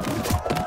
you